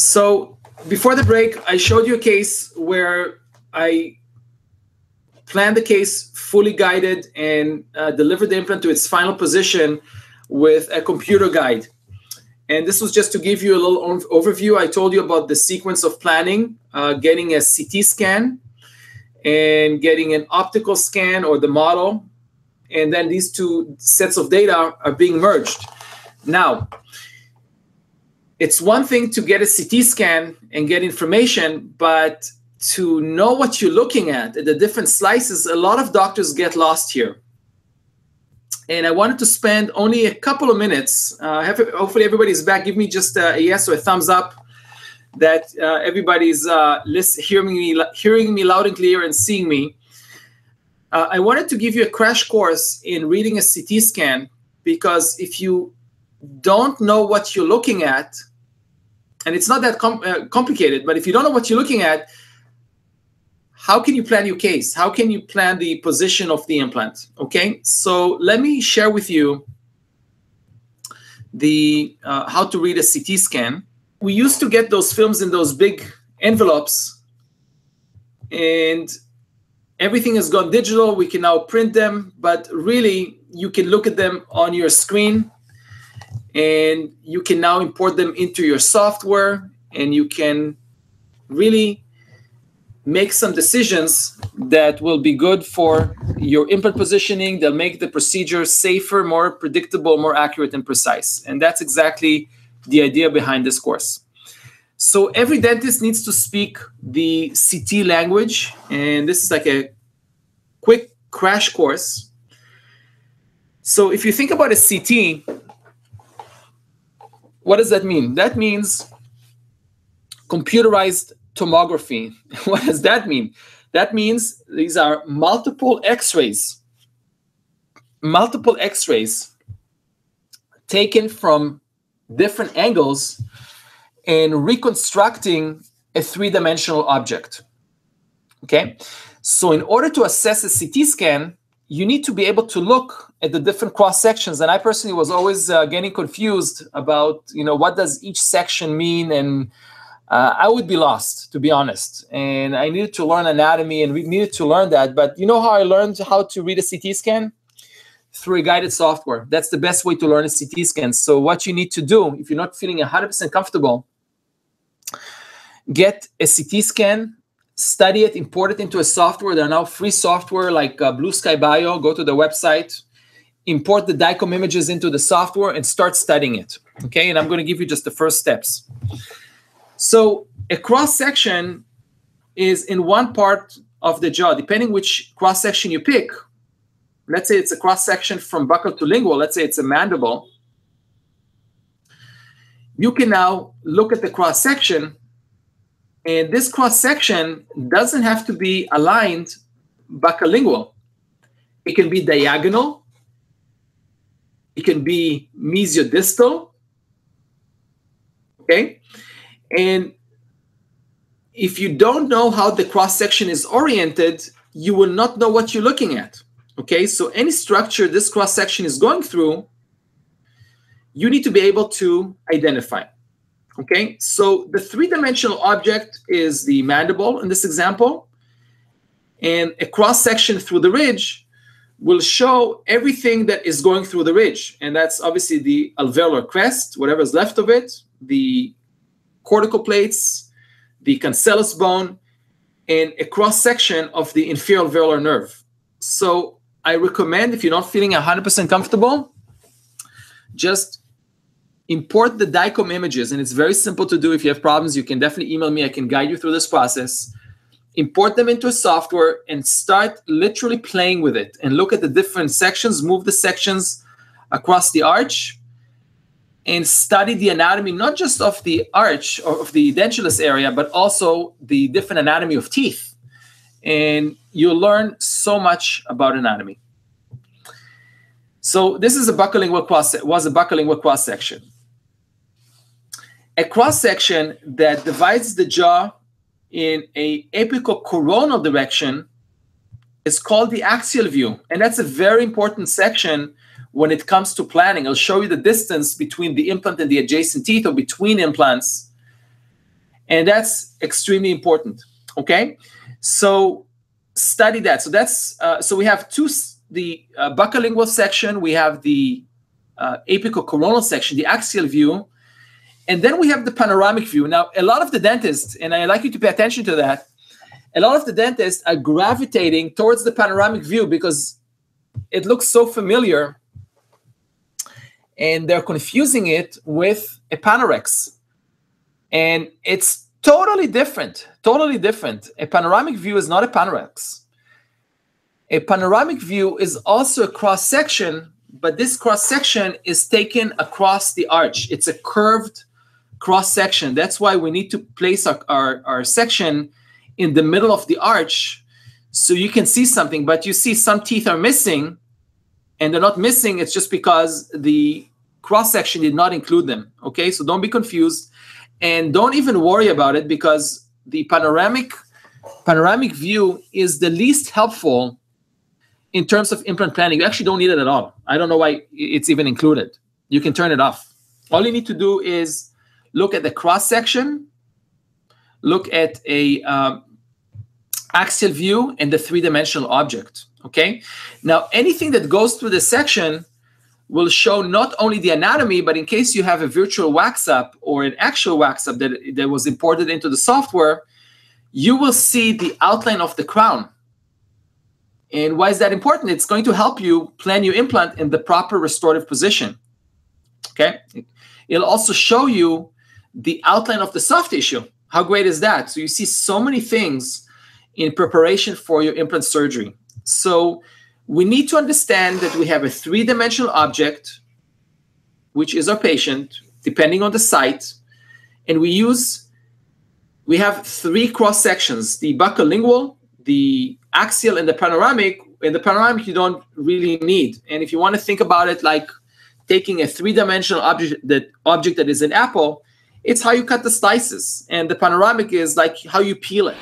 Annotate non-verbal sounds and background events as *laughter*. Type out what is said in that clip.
So before the break, I showed you a case where I planned the case fully guided and uh, delivered the implant to its final position with a computer guide. And this was just to give you a little overview. I told you about the sequence of planning, uh, getting a CT scan and getting an optical scan or the model. And then these two sets of data are being merged. Now, it's one thing to get a CT scan and get information, but to know what you're looking at, the different slices, a lot of doctors get lost here. And I wanted to spend only a couple of minutes. Uh, have, hopefully, everybody's back. Give me just a, a yes or a thumbs up that uh, everybody's uh, list, hearing me, hearing me loud and clear and seeing me. Uh, I wanted to give you a crash course in reading a CT scan because if you don't know what you're looking at, and it's not that com- uh, complicated, but if you don't know what you're looking at, how can you plan your case? How can you plan the position of the implant? Okay, so let me share with you the uh, how to read a CT scan. We used to get those films in those big envelopes, and everything has gone digital. We can now print them, but really, you can look at them on your screen and you can now import them into your software and you can really make some decisions that will be good for your implant positioning. They'll make the procedure safer more predictable more accurate and precise. And that's exactly the idea behind this course. So every dentist needs to speak the ct language and this is like a quick crash course. So if you think about a ct what does that mean? That means computerized tomography. *laughs* what does that mean? That means these are multiple x rays, multiple x rays taken from different angles and reconstructing a three dimensional object. Okay, so in order to assess a CT scan, you need to be able to look at the different cross sections. And i personally was always uh, getting confused about you know what does each section mean? And uh, i would be lost to be honest. And i needed to learn anatomy and we needed to learn that. But you know how i learned how to read a ct scan? Through a guided software. That's the best way to learn a ct scan. So what you need to do if you're not feeling 100% comfortable get a ct scan study it, import it into a software. There are now free software like uh, Blue Sky Bio. Go to the website, import the DICOM images into the software, and start studying it. Okay, and I'm going to give you just the first steps. So a cross section is in one part of the jaw, depending which cross section you pick. Let's say it's a cross section from buccal to lingual. Let's say it's a mandible. You can now look at the cross section and this cross section doesn't have to be aligned buccolingual. It can be diagonal. It can be mesiodistal. Okay. And if you don't know how the cross section is oriented, you will not know what you're looking at. Okay. So any structure this cross section is going through, you need to be able to identify. Okay, so the three-dimensional object is the mandible in this example, and a cross-section through the ridge will show everything that is going through the ridge, and that's obviously the alveolar crest, whatever's left of it, the cortical plates, the cancellous bone, and a cross-section of the inferior alveolar nerve. So I recommend if you're not feeling 100% comfortable, just import the DICOM images, and it's very simple to do. If you have problems, you can definitely email me. I can guide you through this process. Import them into a software and start literally playing with it and look at the different sections, move the sections across the arch, and study the anatomy, not just of the arch or of the edentulous area, but also the different anatomy of teeth. And you'll learn so much about anatomy. So this is a buccolingual cross was a buccolingual cross section a cross section that divides the jaw in a apical coronal direction is called the axial view. And that's a very important section when it comes to planning. I'll show you the distance between the implant and the adjacent teeth or between implants. And that's extremely important. Okay. So study that. So that's, uh, so we have two, the uh, buccolingual section, we have the uh, apical coronal section, the axial view, and then we have the panoramic view. Now, a lot of the dentists, and I like you to pay attention to that, a lot of the dentists are gravitating towards the panoramic view because it looks so familiar and they're confusing it with a panorex. And it's totally different, totally different. A panoramic view is not a panorex. A panoramic view is also a cross section, but this cross section is taken across the arch. It's a curved cross section. That's why we need to place our, our, our section in the middle of the arch so you can see something, but you see some teeth are missing and they're not missing. It's just because the cross section did not include them. Okay, so don't be confused and don't even worry about it because the panoramic panoramic view is the least helpful in terms of implant planning. You actually don't need it at all. I don't know why it's even included. You can turn it off. All you need to do is look at the cross section, look at a uh, axial view and the three-dimensional object. Okay. Now, anything that goes through the section will show not only the anatomy, but in case you have a virtual wax up or an actual wax up that, that was imported into the software, you will see the outline of the crown. And why is that important? It's going to help you plan your implant in the proper restorative position. Okay. It'll also show you the outline of the soft tissue. How great is that? So you see so many things in preparation for your implant surgery. So we need to understand that we have a three-dimensional object, which is our patient, depending on the site, and we use we have three cross sections: the buccolingual, the axial, and the panoramic. In the panoramic, you don't really need. And if you want to think about it like taking a three-dimensional object that object that is an apple, it's how you cut the slices, and the panoramic is like how you peel it.